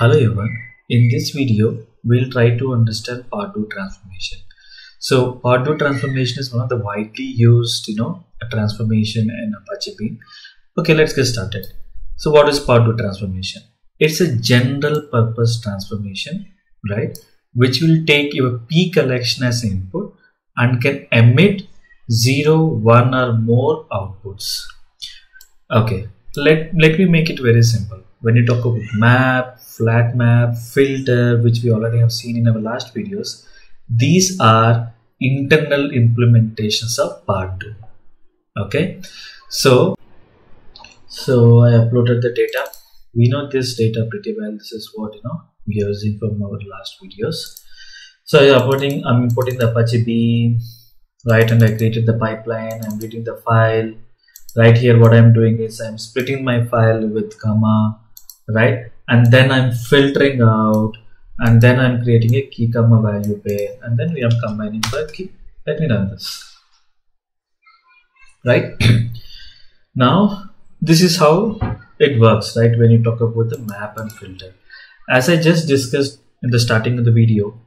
Hello everyone. In this video, we'll try to understand ParDo transformation. So ParDo transformation is one of the widely used, you know, transformation in Apache Beam. Okay, let's get started. So what is ParDo transformation? It's a general purpose transformation, right? Which will take your P collection as input and can emit 0, 1 or more outputs. Okay, let, let me make it very simple. When you talk about map, flat map, filter, which we already have seen in our last videos, these are internal implementations of ParDo Okay, so so I uploaded the data. We know this data pretty well. This is what you know we are using from our last videos. So I'm uploading, I'm importing the Apache Beam, right? And I created the pipeline. I'm reading the file. Right here, what I'm doing is I'm splitting my file with comma, right? And then I'm filtering out, and then I'm creating a key comma value pair, and then we are combining by key. Let me run this. Right now, this is how it works, right? When you talk about the map and filter, as I just discussed in the starting of the video,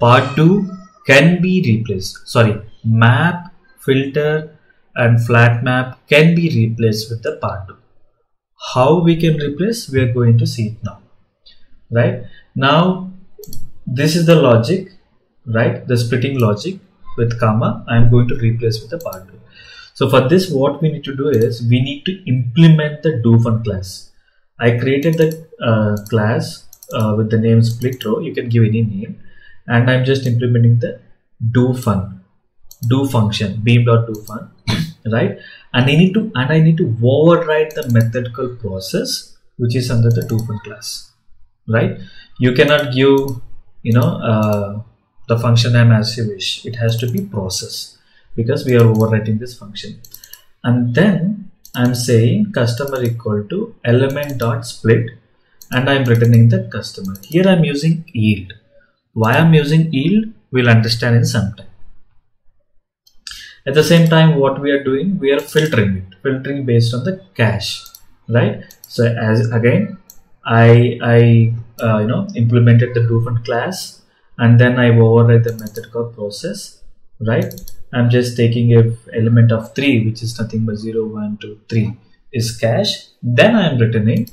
ParDo can be replaced. Sorry, map, filter, and flat map can be replaced with the ParDo. How we can replace? We are going to see it now. Right now, this is the logic, right? The splitting logic with comma. I am going to replace with the ParDo. So for this, what we need to do is we need to implement the DoFn class. I created the uh, class uh, with the name split row. You can give any name and I'm just implementing the DoFn do function beam.DoFn right? And I need to and I need to override the methodical process which is under the DoFn class right? You cannot give you know uh, the function name as you wish. It has to be process because we are overwriting this function. And then I'm saying customer equal to element dot split and I'm returning the customer. Here I'm using yield. Why I'm using yield, we'll understand in some time. At the same time, what we are doing, we are filtering it, filtering based on the cash, right? So as again, I I uh, you know implemented the DoFn class, and then I override the method called process, right? I'm just taking a element of three, which is nothing but 0, 1, 2, 3 is cash. Then I am returning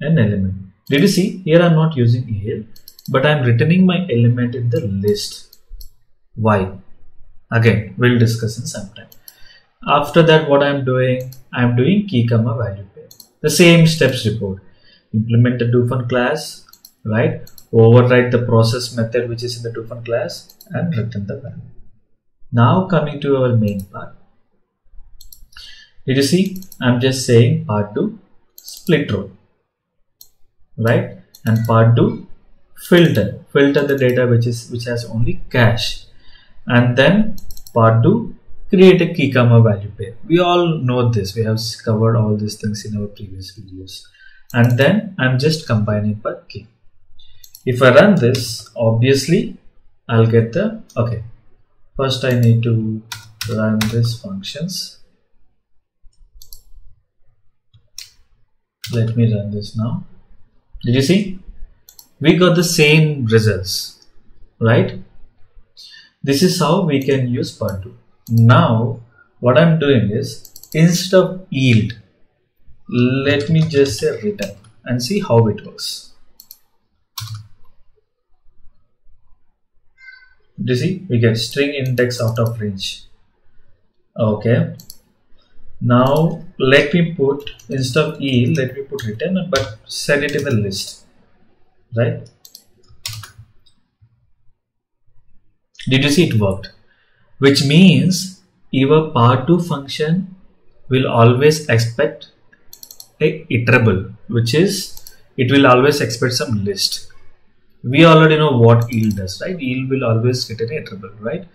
an element. Did you see? Here I'm not using yield but I'm returning my element in the list. Why? Again, we'll discuss in some time. After that, what I'm doing, I'm doing key comma value pair. The same steps report. Implement the DoFn class, right? Override the process method which is in the DoFn class and return the value. Now coming to our main part. Did you see? I'm just saying ParDo split row, right? And ParDo filter filter the data which is which has only cash and then ParDo create a key comma value pair. We all know this. We have covered all these things in our previous videos. And then i'm just combining by key if i run this obviously i'll get the okay. First i need to run this functions. Let me run this now. Did you see? We got the same results, right? This is how we can use ParDo. Now, what I'm doing is instead of yield, let me just say return and see how it works. Do you see? We get string index out of range. Okay. Now let me put instead of yield, let me put return, but set it in the list right did you see it worked? Which means your ParDo function will always expect a iterable which is it will always expect some list. We already know what yield does right? Yield will always get an iterable right?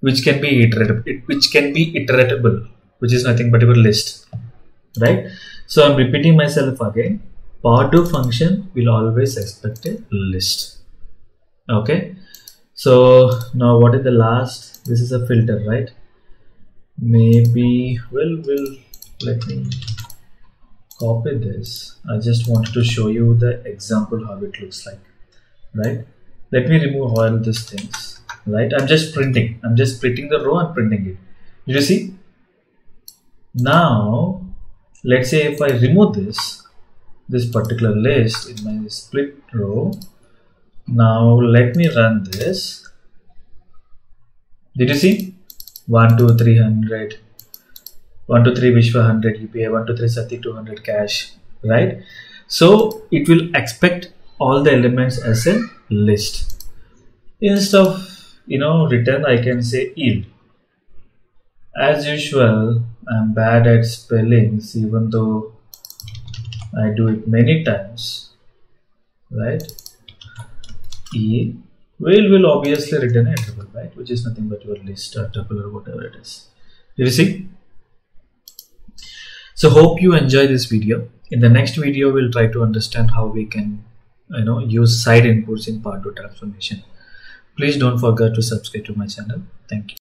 Which can be iterable which can be iteratable which is nothing but your list right? So i'm repeating myself again. ParDo function will always expect a list. Okay. So now what is the last? This is a filter, right? Maybe, well, will let me copy this. I just wanted to show you the example how it looks like right? Let me remove all these things right? I'm just printing. I'm just printing the row and printing it. Did you see? Now let's say if I remove this this particular list in my split row now let me run this. Did you see? 1 2 300 1 2 3 Vishwa 100 UPI 1 2 3 Sati 200 cash right? So it will expect all the elements as a list. Instead of you know return I can say yield. As usual I'm bad at spellings even though I do it many times right e will will obviously return a tuple right which is nothing but your list or tuple or whatever it is. Did you see? So hope you enjoy this video. In the next video we'll try to understand how we can you know use side inputs in ParDo transformation. Please don't forget to subscribe to my channel. Thank you